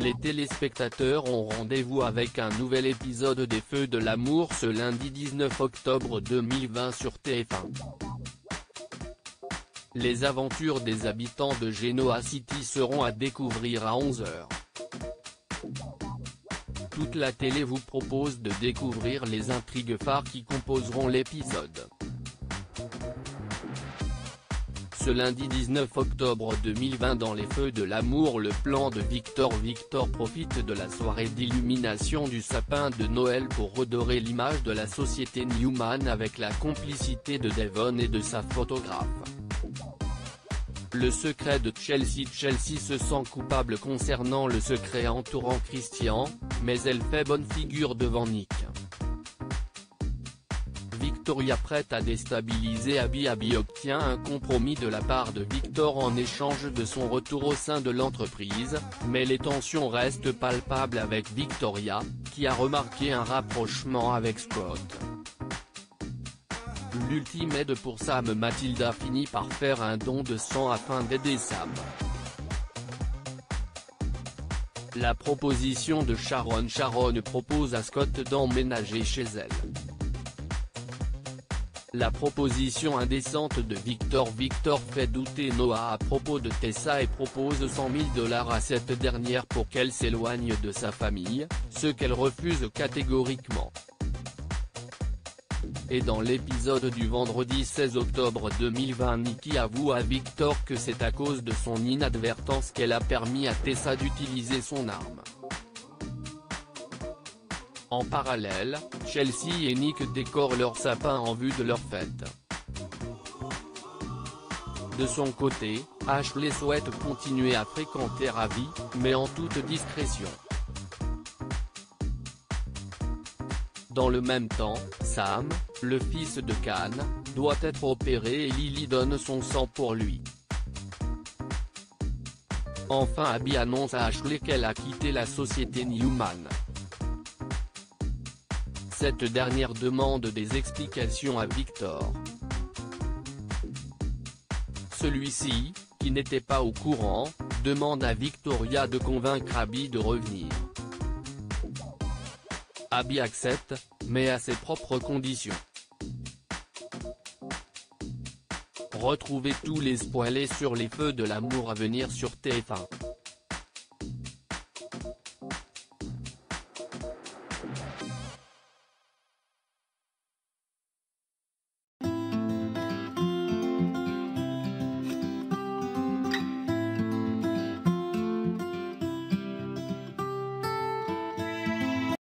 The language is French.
les téléspectateurs ont rendez-vous avec un nouvel épisode des Feux de l'amour ce lundi 19 octobre 2020 sur TF1. Les aventures des habitants de Genoa City seront à découvrir à 11h. Toute la télé vous propose de découvrir les intrigues phares qui composeront l'épisode. Ce lundi 19 octobre 2020 dans les feux de l'amour le plan de Victor Victor profite de la soirée d'illumination du sapin de Noël pour redorer l'image de la société Newman avec la complicité de Devon et de sa photographe. Le secret de Chelsea Chelsea se sent coupable concernant le secret entourant Christian, mais elle fait bonne figure devant Nick. Victoria prête à déstabiliser Abby Abby obtient un compromis de la part de Victor en échange de son retour au sein de l'entreprise, mais les tensions restent palpables avec Victoria, qui a remarqué un rapprochement avec Scott. L'ultime aide pour Sam Mathilda finit par faire un don de sang afin d'aider Sam. La proposition de Sharon Sharon propose à Scott d'emménager chez elle. La proposition indécente de Victor Victor fait douter Noah à propos de Tessa et propose 100 000 dollars à cette dernière pour qu'elle s'éloigne de sa famille, ce qu'elle refuse catégoriquement. Et dans l'épisode du vendredi 16 octobre 2020 Nikki avoue à Victor que c'est à cause de son inadvertance qu'elle a permis à Tessa d'utiliser son arme. En parallèle, Chelsea et Nick décorent leur sapin en vue de leur fête. De son côté, Ashley souhaite continuer à fréquenter Ravi, mais en toute discrétion. Dans le même temps, Sam, le fils de Khan, doit être opéré et Lily donne son sang pour lui. Enfin Abby annonce à Ashley qu'elle a quitté la société Newman. Cette dernière demande des explications à Victor. Celui-ci, qui n'était pas au courant, demande à Victoria de convaincre Abby de revenir. Abby accepte, mais à ses propres conditions. Retrouvez tous les spoilers sur les feux de l'amour à venir sur TF1.